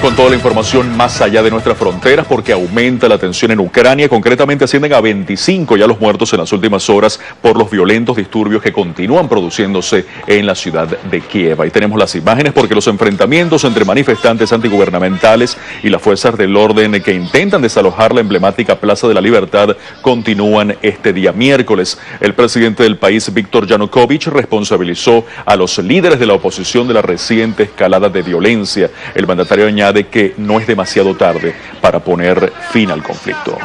Con toda la información más allá de nuestras fronteras porque aumenta la tensión en Ucrania. Concretamente ascienden a 25 ya los muertos en las últimas horas por los violentos disturbios que continúan produciéndose en la ciudad de Kiev. Ahí tenemos las imágenes porque los enfrentamientos entre manifestantes antigubernamentales y las fuerzas del orden que intentan desalojar la emblemática Plaza de la Libertad continúan este día miércoles. El presidente del país, Víctor Yanukovych, responsabilizó a los líderes de la oposición de la reciente escalada de violencia. El mandatario añade que no es demasiado tarde para poner fin al conflicto.